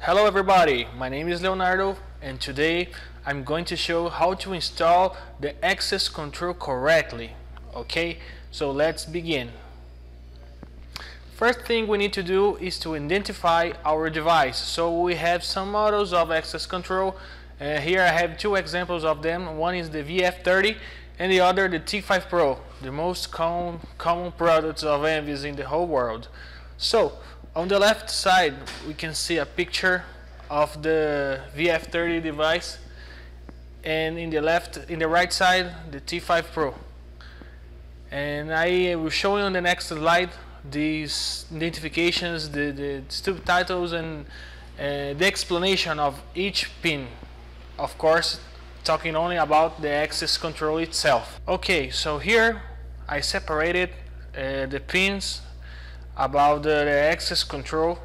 Hello everybody, my name is Leonardo and today I'm going to show how to install the access control correctly. Okay, so let's begin. First thing we need to do is to identify our device. So we have some models of access control. Uh, here I have two examples of them. One is the VF30 and the other the T5 Pro, the most common, common products of Anviz in the whole world. So on the left side we can see a picture of the VF30 device. And in the left in the right side the T5 Pro. And I will show you on the next slide these identifications the, the subtitles and uh, the explanation of each pin. Of course talking only about the access control itself. Okay so here I separated uh, the pins about the, the access control.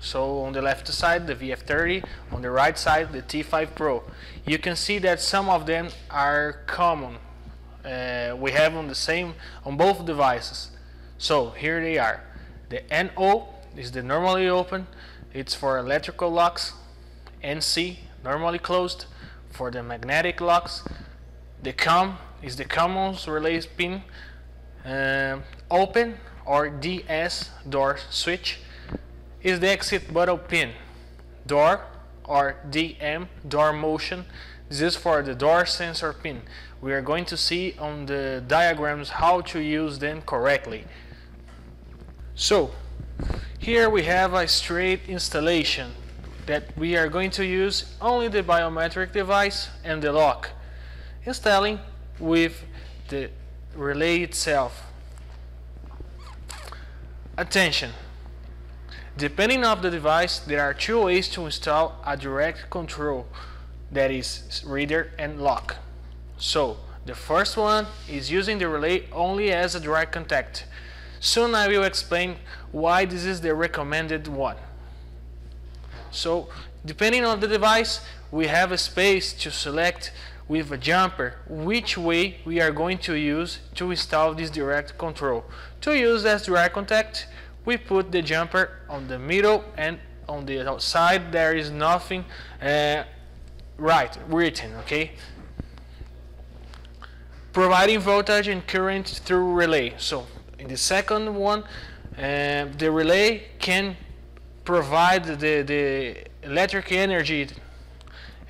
So on the left side the VF30 on the right side the T5 Pro. You can see that some of them are common uh, we have on the same on both devices. So here they are. The NO is the normally open. It's for electrical locks. NC normally closed for the magnetic locks. The COM is the common relay pin uh, open or DS door switch is the exit button pin. Door or DM door motion this is for the door sensor pin. We are going to see on the diagrams how to use them correctly. So here we have a straight installation that we are going to use only the biometric device and the lock. Installing with the relay itself Attention! Depending on the device, there are two ways to install a direct control, that is reader and lock. So, the first one is using the relay only as a direct contact. Soon I will explain why this is the recommended one. So, depending on the device, we have a space to select with a jumper which way we are going to use to install this direct control. To use as direct contact we put the jumper on the middle and on the outside there is nothing uh, right written okay providing voltage and current through relay so in the second one uh, the relay can provide the, the electric energy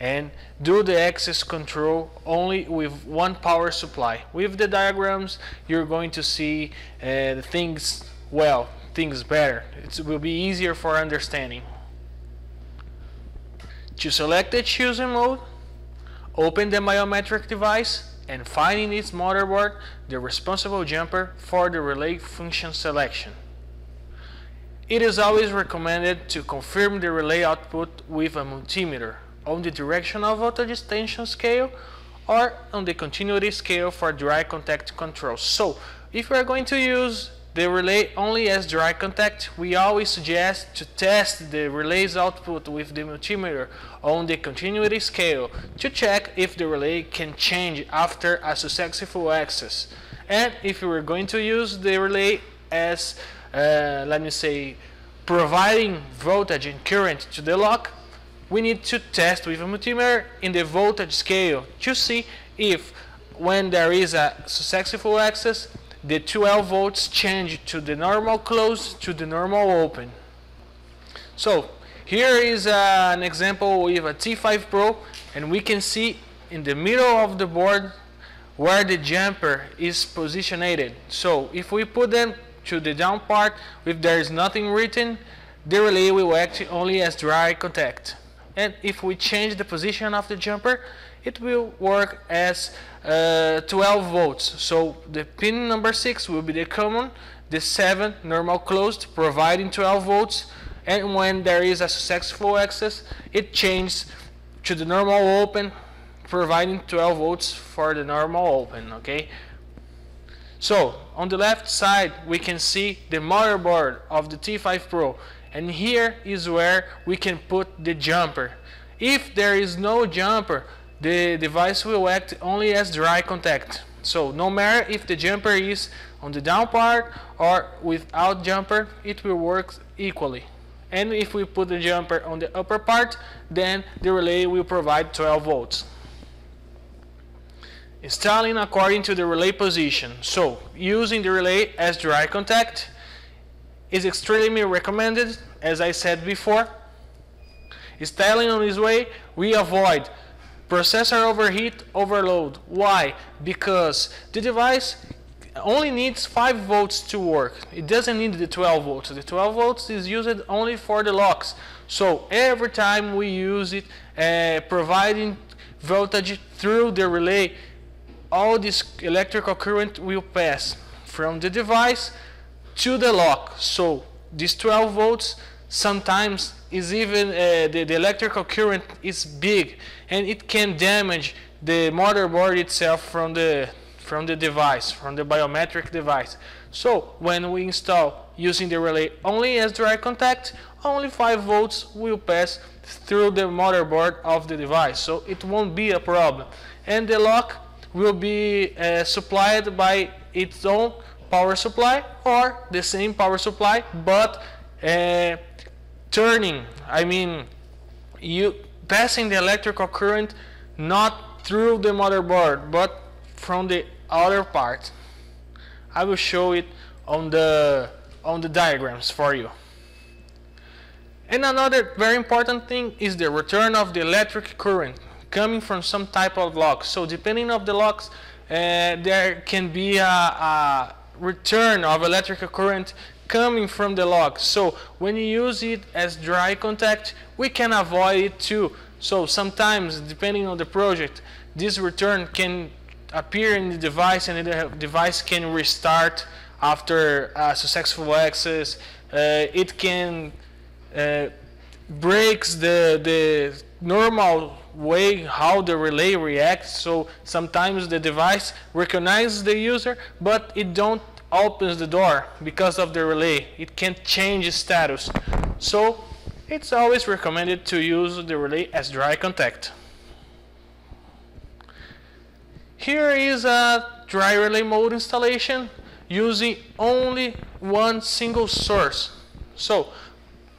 and do the access control only with one power supply. With the diagrams you're going to see uh, things well, things better. It will be easier for understanding. To select the choosing mode, open the biometric device and find in its motherboard the responsible jumper for the relay function selection. It is always recommended to confirm the relay output with a multimeter on the directional voltage extension scale or on the continuity scale for dry contact control. So if we are going to use the relay only as dry contact, we always suggest to test the relay's output with the multimeter on the continuity scale to check if the relay can change after a successful access. And if we are going to use the relay as, uh, let me say, providing voltage and current to the lock, we need to test with a multimeter in the voltage scale to see if when there is a successful access the 12 volts change to the normal close to the normal open. So here is uh, an example with a T5 Pro and we can see in the middle of the board where the jumper is positioned so if we put them to the down part if there is nothing written the relay will act only as dry contact and if we change the position of the jumper it will work as uh, 12 volts. So the pin number 6 will be the common the 7 normal closed providing 12 volts. And when there is a successful access it changes to the normal open providing 12 volts for the normal open okay? So on the left side we can see the motherboard of the T5 Pro and here is where we can put the jumper if there is no jumper the device will act only as dry contact so no matter if the jumper is on the down part or without jumper it will work equally And if we put the jumper on the upper part, then the relay will provide 12 volts. Installing according to the relay position. So, using the relay as dry contact is extremely recommended, as I said before. Installing on this way, we avoid processor overheat overload. Why? Because the device only needs 5 volts to work. It doesn't need the 12 volts. The 12 volts is used only for the locks. So every time we use it, uh, providing voltage through the relay, all this electrical current will pass from the device to the lock. So this 12 volts sometimes is even uh, the, the electrical current is big and it can damage the motherboard itself from the from the device, from the biometric device. So when we install using the relay only as direct contact, only 5 volts will pass through the motherboard of the device. So it won't be a problem. And the lock will be uh, supplied by its own power supply or the same power supply but uh, turning I mean you passing the electrical current not through the motherboard but from the other part. I will show it on the on the diagrams for you. And another very important thing is the return of the electric current coming from some type of lock. So depending of the locks, uh, there can be a, a return of electrical current coming from the lock. So when you use it as dry contact, we can avoid it too. So sometimes, depending on the project, this return can appear in the device and the device can restart after a successful access. Uh, it can uh, breaks the, the normal way how the relay reacts. So sometimes the device recognizes the user, but it don't opens the door because of the relay. It can't change status. So it's always recommended to use the relay as dry contact. Here is a dry relay mode installation using only one single source. So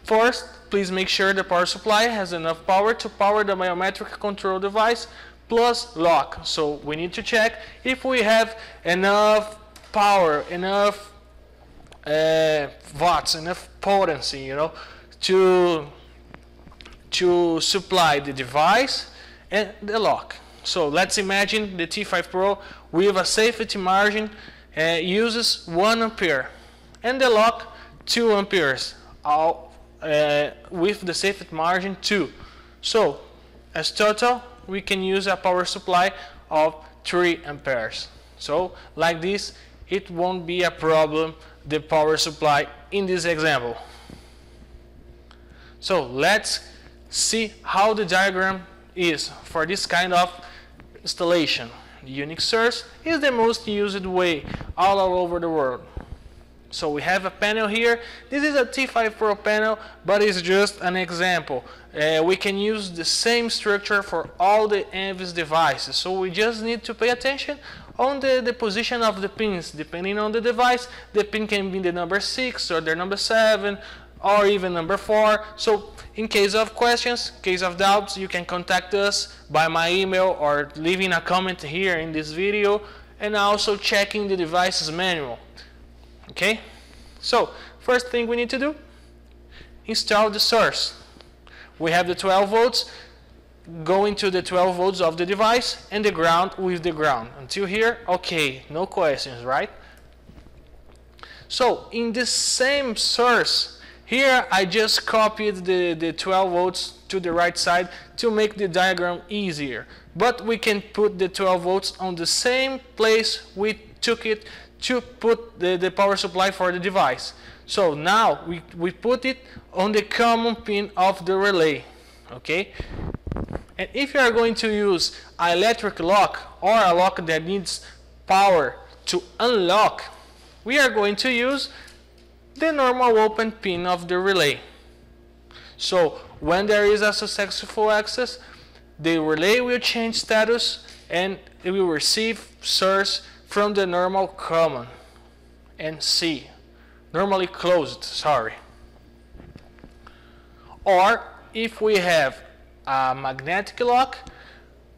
first, please make sure the power supply has enough power to power the biometric control device plus lock. So we need to check if we have enough power, enough uh, watts, enough potency, you know, to to supply the device and the lock. So let's imagine the T5 Pro with a safety margin uh, uses 1 ampere and the lock 2 amperes uh, with the safety margin 2. So as total we can use a power supply of 3 amperes. So like this it won't be a problem the power supply in this example. So let's see how the diagram is for this kind of installation. The Unix source is the most used way all, over the world. So we have a panel here. This is a T5 Pro panel, but it's just an example. Uh, we can use the same structure for all the Anviz devices. So we just need to pay attention on the, the position of the pins. Depending on the device, the pin can be the number 6 or the number 7 or even number 4. So in case of questions, case of doubts, you can contact us by my email or leaving a comment here in this video and also checking the device's manual. Okay? So, first thing we need to do, install the source. We have the 12 volts going to the 12 volts of the device and the ground with the ground. Until here, okay, no questions, right? So, in the same source, here I just copied the, the 12 volts to the right side to make the diagram easier. But we can put the 12 volts on the same place we took it to put the, the power supply for the device. So now we, we put it on the common pin of the relay. Okay? And if you are going to use an electric lock or a lock that needs power to unlock, we are going to use the normal open pin of the relay. So when there is a successful access, the relay will change status and it will receive source from the normal common and C. Normally closed, sorry. Or if we have a magnetic lock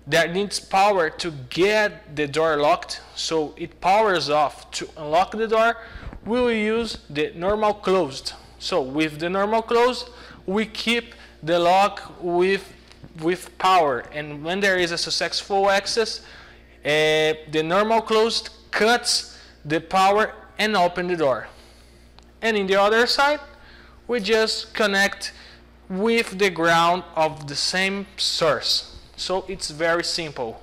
that needs power to get the door locked, so it powers off to unlock the door, we will use the normal closed. So with the normal closed, we keep the lock with, with power. And when there is a successful access, the normal closed cuts the power and open the door. And in the other side, we just connect with the ground of the same source. So it's very simple.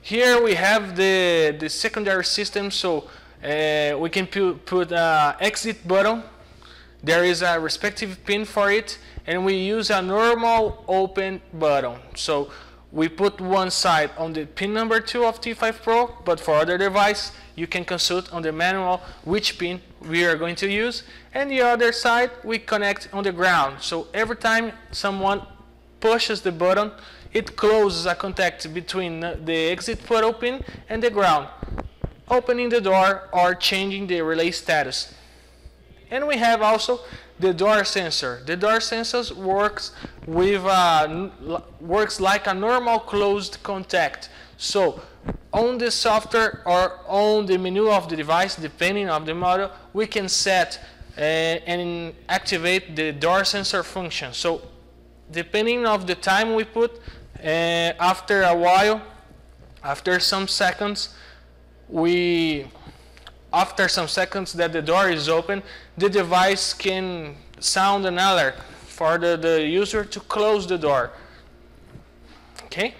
Here we have the, the secondary system, so uh, we can pu put an exit button. There is a respective pin for it, and we use a normal open button. So we put one side on the pin number 2 of T5 Pro, but for other device, you can consult on the manual which pin we are going to use. And the other side, we connect on the ground. So every time someone pushes the button, it closes a contact between the exit photo pin and the ground, opening the door or changing the relay status. And we have also the door sensor. The door sensor works with a, works like a normal closed contact. So on the software or on the menu of the device, depending on the model, we can set uh, and activate the door sensor function. So depending of the time we put, uh, after a while, after some seconds, we after some seconds that the door is open, the device can sound an alert for the, the user to close the door. Okay?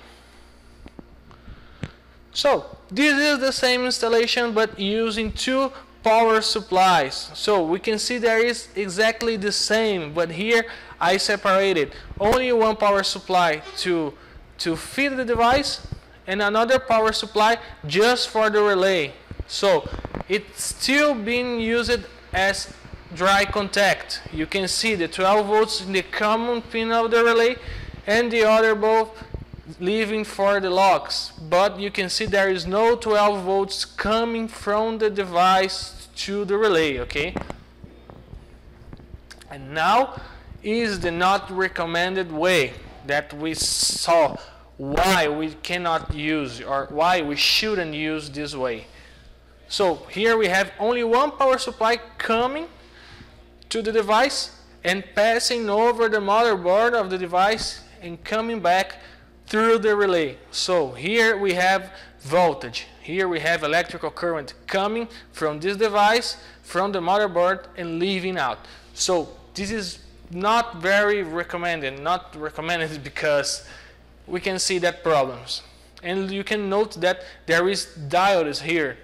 So, this is the same installation but using two power supplies. So we can see there is exactly the same, but here I separated only one power supply to, to feed the device and another power supply just for the relay. So it's still being used as dry contact. You can see the 12 volts in the common pin of the relay and the other both leaving for the locks. But you can see there is no 12 volts coming from the device to the relay, okay? And now is the not recommended way that we saw why we cannot use or why we shouldn't use this way. So here we have only one power supply coming to the device and passing over the motherboard of the device and coming back through the relay. So here we have voltage. Here we have electrical current coming from this device, from the motherboard and leaving out. So this is not very recommended, not recommended because we can see that problems. And you can note that there is diodes here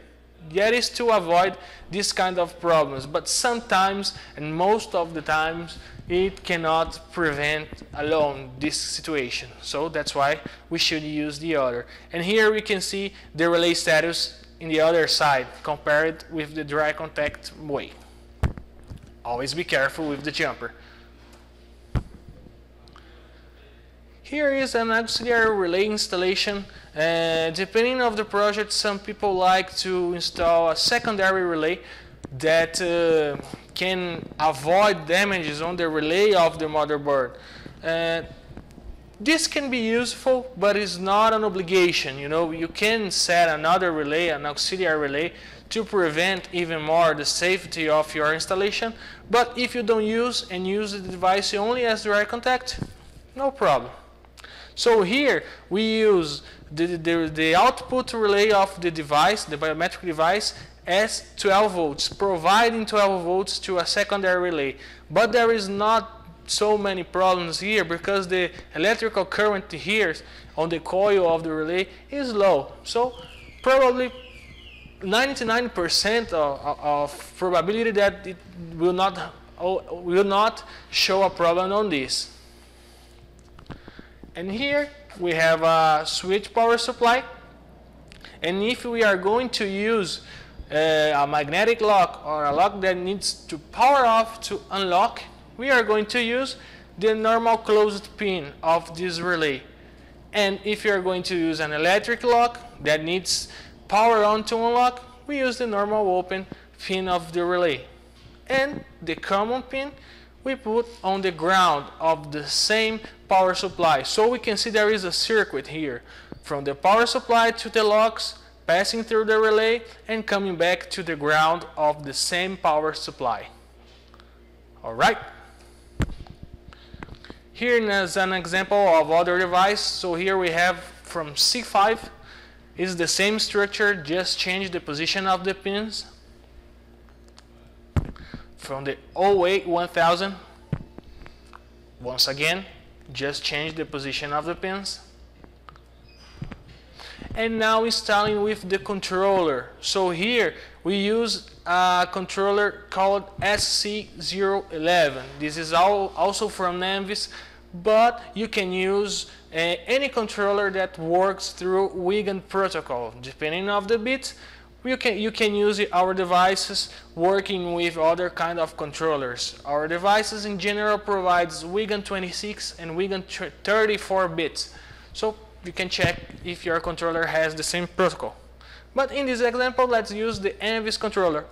that is to avoid this kind of problems. But sometimes, and most of the times, it cannot prevent alone this situation. So that's why we should use the other. And here we can see the relay status in the other side compared with the dry contact way. Always be careful with the jumper. Here is an auxiliary relay installation. Uh, depending of the project, some people like to install a secondary relay that uh, can avoid damages on the relay of the motherboard. Uh, this can be useful, but it's not an obligation. You know, you can set another relay, an auxiliary relay, to prevent even more the safety of your installation. But if you don't use and use the device only as direct contact, no problem. So here we use the, the, the output relay of the device, the biometric device, as 12 volts, providing 12 volts to a secondary relay. But there is not so many problems here because the electrical current here on the coil of the relay is low. So probably 99% of, of, probability that it will not, will not show a problem on this. And here we have a switch power supply. And if we are going to use uh, a magnetic lock or a lock that needs to power off to unlock, we are going to use the normal closed pin of this relay. And if you are going to use an electric lock that needs power on to unlock, we use the normal open pin of the relay. And the common pin we put on the ground of the same power supply. So we can see there is a circuit here from the power supply to the locks, passing through the relay and coming back to the ground of the same power supply. All right. Here is an example of other device. So here we have from C5 is the same structure, just change the position of the pins. From the 08 1000, once again, just change the position of the pins. And now installing with the controller. So here we use a controller called SC011. This is all, also from Anviz, but you can use uh, any controller that works through Wiegand protocol. Depending of the bits, you can, you can use our devices working with other kind of controllers. Our devices in general provides Wiegand 26 and Wiegand 34 bits. So you can check if your controller has the same protocol. But in this example, let's use the Anviz controller.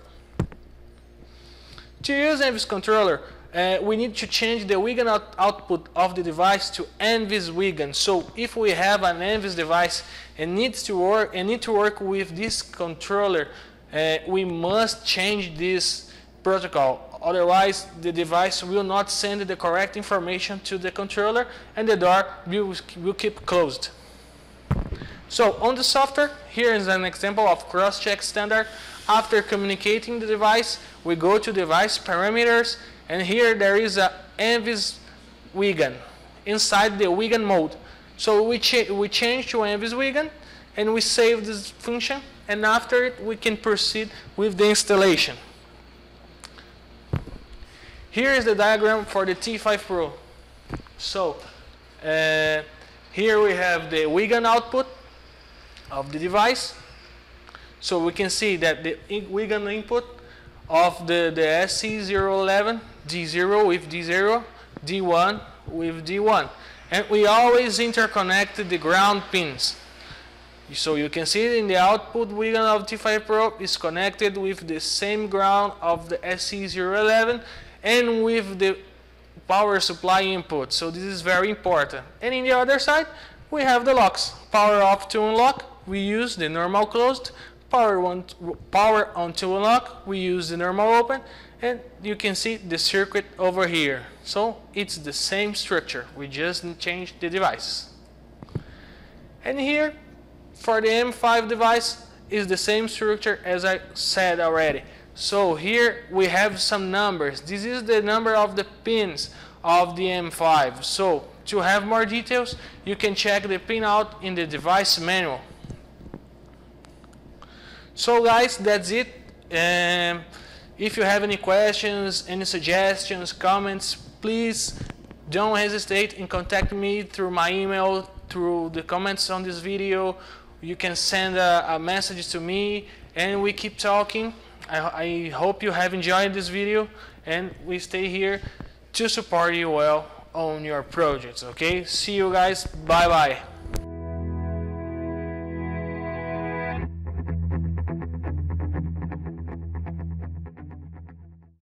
To use Anviz controller, uh, we need to change the Wiegand out output of the device to Anviz Wiegand. So if we have an Anviz device and needs to work and need to work with this controller, uh, we must change this protocol. Otherwise, the device will not send the correct information to the controller and the door will, will keep closed. So on the software, here is an example of CrossChex Standard. After communicating the device, we go to device parameters and here there is a Anviz Wiegand inside the Wiegand mode. So we, cha we change to Anviz Wiegand and we save this function and after it we can proceed with the installation. Here is the diagram for the T5 Pro. So uh, here we have the Wiegand output of the device. So we can see that the Wiegand input of the, the SC011 D0 with D0, D1 with D1. And we always interconnect the ground pins. So you can see in the output Wiegand of T5 Pro is connected with the same ground of the SC011 and with the power supply input. So this is very important. And in the other side, we have the locks. Power off to unlock, we use the normal closed. Power, one, power on to unlock, we use the normal open and you can see the circuit over here. So it's the same structure we just change the device. And here for the M5 device is the same structure as I said already. So here we have some numbers. This is the number of the pins of the M5 so to have more details you can check the pinout in the device manual so guys that's it um, if you have any questions, any suggestions, comments, please don't hesitate in contacting me through my email, through the comments on this video. You can send a, a message to me and we keep talking. I, I hope you have enjoyed this video and we stay here to support you well on your projects. Okay, see you guys. Bye bye.